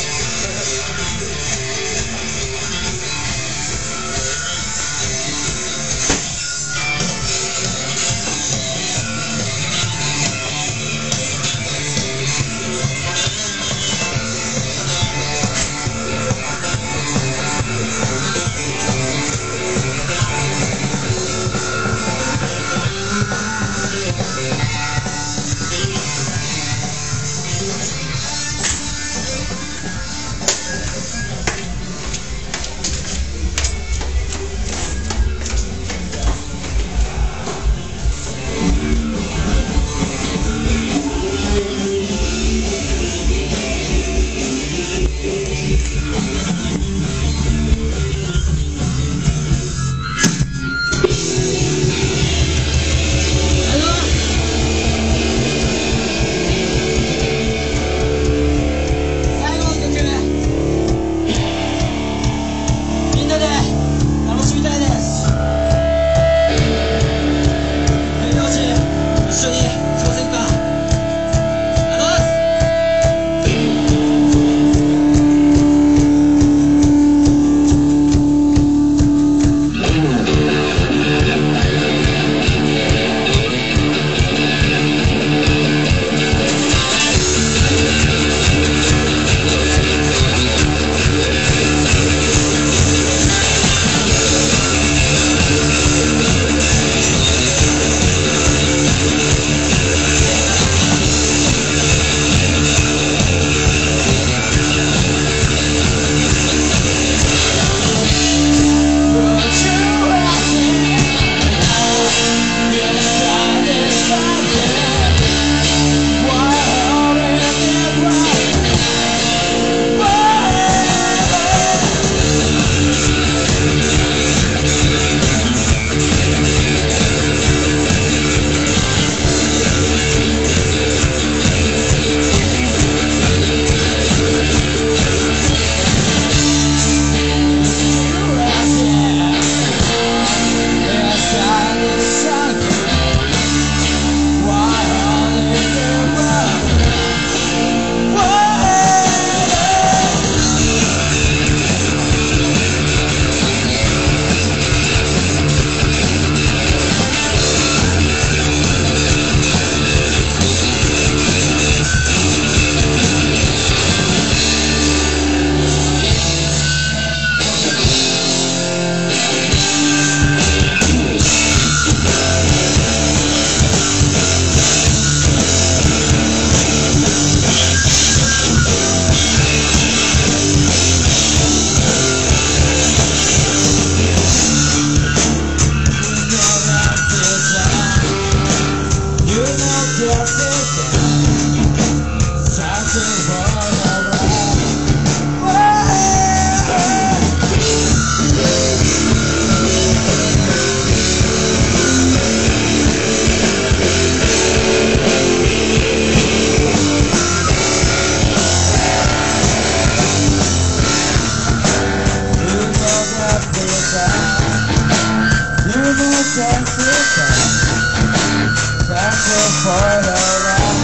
最 That's the part of